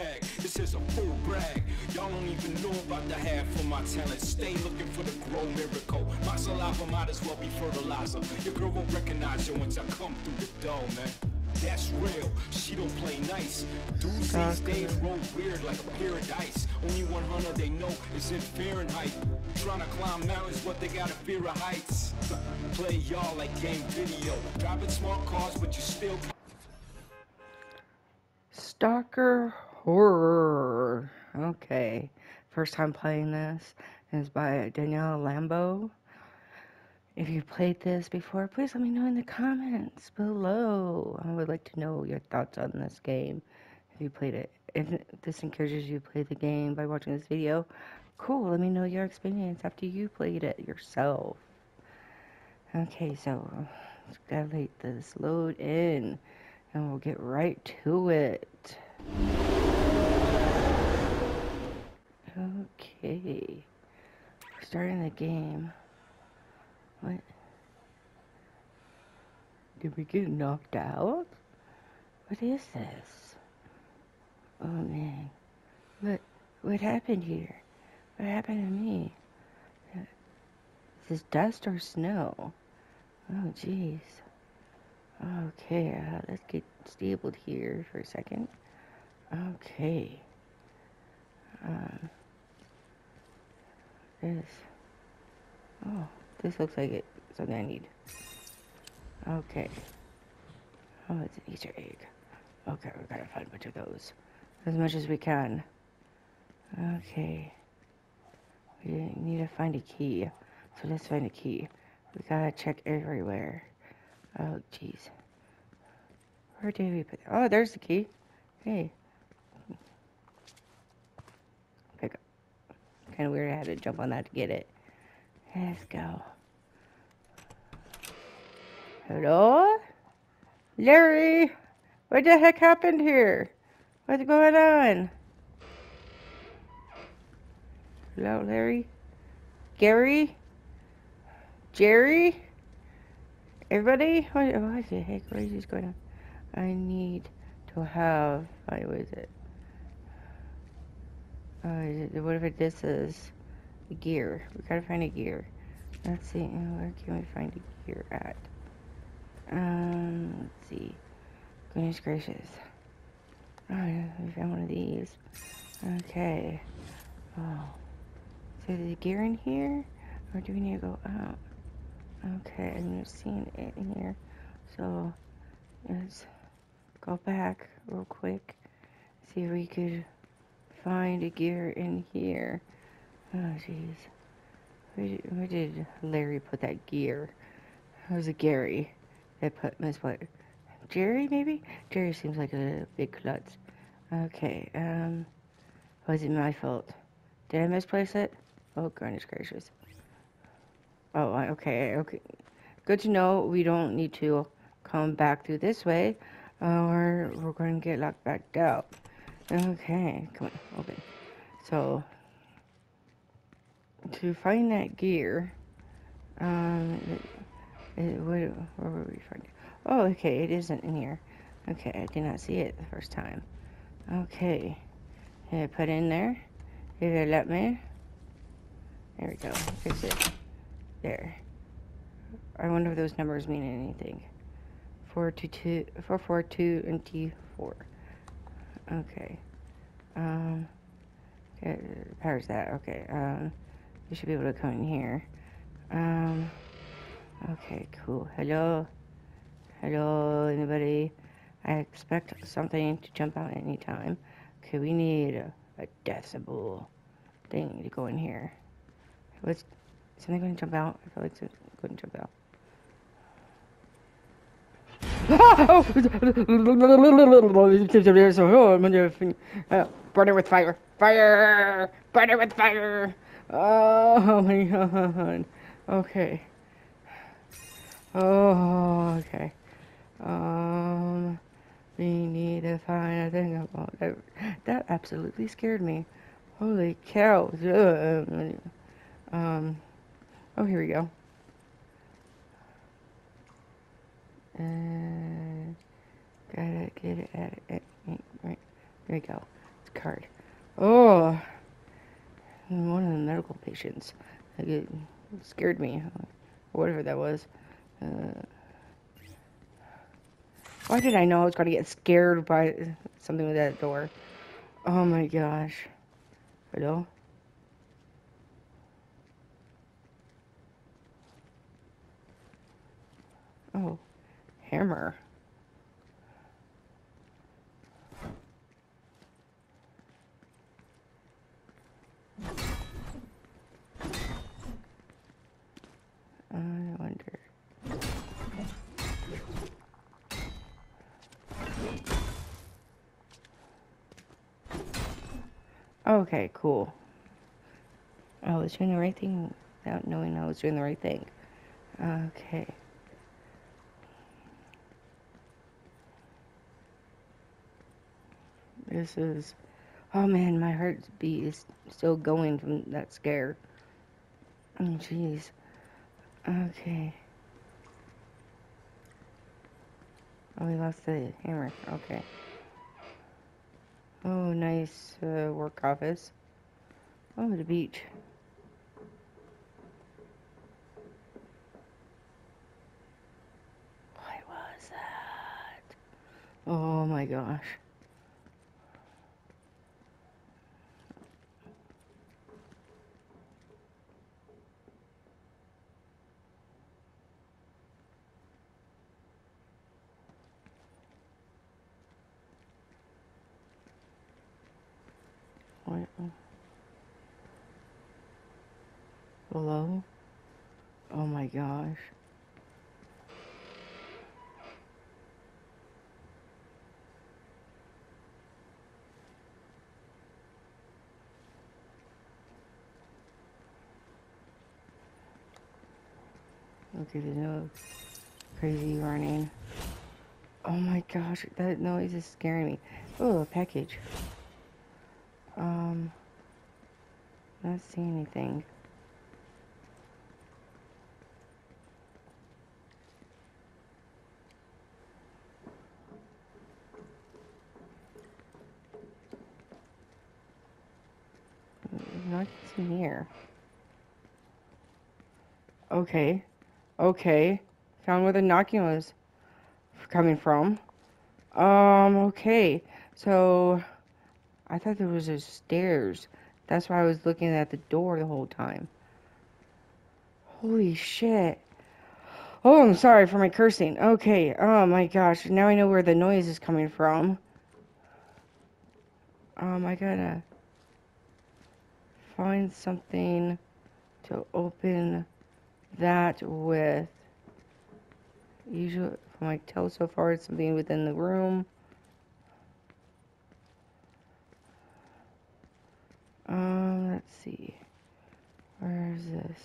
fire like a full mag. This is a full brag. Y'all don't even know about the half of my talent. Stay looking for the grow miracle. My saliva might as well be fertilizer. Your girl won't recognize you once I come through the door, man. That's real. She don't play nice. Dudes these days roll weird like a paradise. Only 100 they know is in Fahrenheit. Trying to climb mountains, but they got a fear of heights. Play y'all like game video. Driving smart cars, but you still. Stalker Horror. Okay. First time playing this is by Danielle Lambo. If you played this before, please let me know in the comments below. I would like to know your thoughts on this game. If you played it. If this encourages you to play the game by watching this video, cool. Let me know your experience after you played it yourself. Okay, so let's gotta let this load in and we'll get right to it. Okay. Starting the game. What? Did we get knocked out? What is this? Oh man. What what happened here? What happened to me? Is this dust or snow? Oh jeez. Okay, uh, let's get stabled here for a second. Okay. Um, this. Oh, this looks like it. Something I need. Okay. Oh, it's an Easter egg. Okay, we gotta find a bunch of those. As much as we can. Okay. We need to find a key. So let's find a key. We gotta check everywhere. Oh, jeez. Where did we put... Oh, there's the key. Hey. Pick up. Kind of weird I had to jump on that to get it. Let's go. Hello? Larry? What the heck happened here? What's going on? Hello, Larry? Gary? Jerry? Everybody? What, what the heck? What is this going on? I need to have. What is it? Uh, whatever this is. Gear. We gotta find a gear. Let's see. Where can we find a gear at? Um, let's see. Goodness gracious. Oh, we found one of these. Okay. Oh. So is the gear in here? Or do we need to go out? Okay, I'm not seeing it in here. So, let's go back real quick. See if we could find a gear in here. Oh, jeez. Where, where, did Larry put that gear? It was a Gary that put misplaced. Jerry, maybe? Jerry seems like a big klutz. Okay, um, was it my fault? Did I misplace it? Oh, goodness gracious. Oh, okay, okay. Good to know we don't need to come back through this way, or we're going to get locked back out. Okay, come on, open. So, to find that gear, um, it, it, where, where were we finding? Oh, okay, it isn't in here. Okay, I did not see it the first time. Okay, I put in there. Did it let me? There we go. Fix it. There. I wonder if those numbers mean anything. 422, 442 and T4. Okay. Um, okay, powers that. Okay. Um, you should be able to come in here. Um, okay, cool. Hello? Hello, anybody? I expect something to jump out anytime. Okay, we need a, a decibel thing to go in here. What's something going to jump out? I feel like it's going to jump out. burn it with fire! Fire! Burn it with fire! Oh my god. Okay. Oh, okay. Um, we need to find a thing about that. That absolutely scared me. Holy cow. Um, oh, here we go. Gotta get it at it. Right Here we go. It's a card. Oh, one of the medical patients. It scared me. Whatever that was. Uh, why did I know I was going to get scared by something with that door? Oh my gosh. Hello? Oh, hammer. I wonder. Okay, cool. I was doing the right thing without knowing I was doing the right thing. Okay. This is. Oh man, my heartbeat is still going from that scare. Oh jeez. Okay. Oh, we lost the hammer. Okay. Oh, nice uh, work office. Oh, the beach. Was that? Oh my gosh. What? Hello? Oh my gosh. Okay, there's no crazy running. Oh my gosh, that noise is scaring me. Oh, a package. Um, not see anything. Not in here. Okay. Okay. Found where the knocking was coming from. Um, okay. So, I thought there was a stairs. That's why I was looking at the door the whole time. Holy shit. Oh, I'm sorry for my cursing. Okay. Oh my gosh. Now I know where the noise is coming from. Um, I gotta find something to open that with. Usually, from my tell so far, it's something within the room. Um, let's see. Where is this?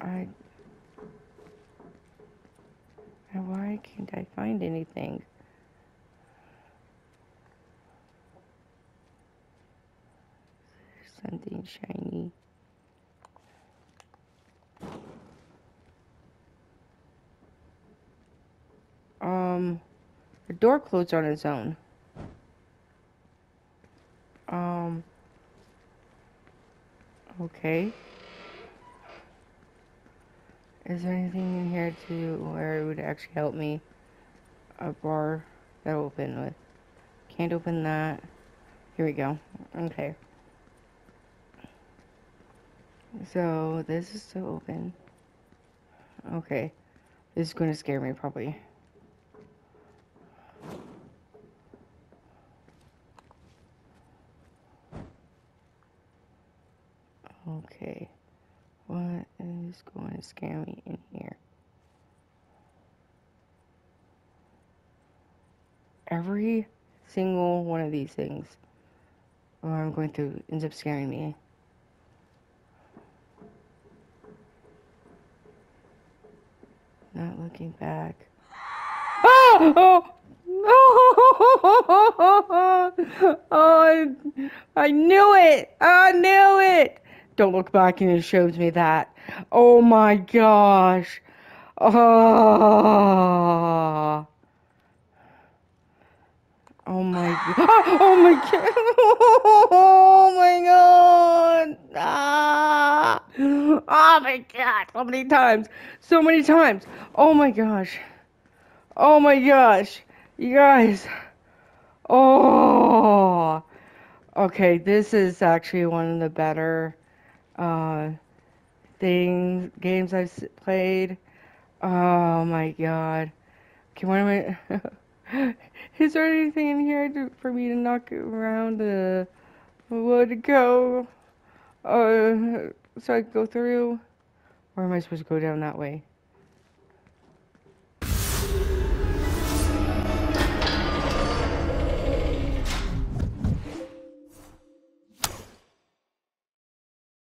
I. Why can't I find anything? Something shiny. Um. The door closed on its own. Um. Okay. Is there anything in here to where it would actually help me? A bar that open with. Can't open that. Here we go. Okay. So this is still open. Okay. This is going to scare me probably. Okay. What is going to scare me in here? Every single one of these things I'm going to end up scaring me. Not looking back. Oh! Oh! oh! I knew it! I knew it! Don't look back and it shows me that. Oh my gosh. Oh. Oh my god. Oh my god. Oh my god. Ah. Oh my god. So many times. So many times. Oh my gosh. Oh my gosh. You guys. Oh. Okay, this is actually one of the better uh things games I've played. Oh my god. Okay, what am I? Is there anything in here to, for me to knock around the wood go? Uh, so I go through? Or am I supposed to go down that way?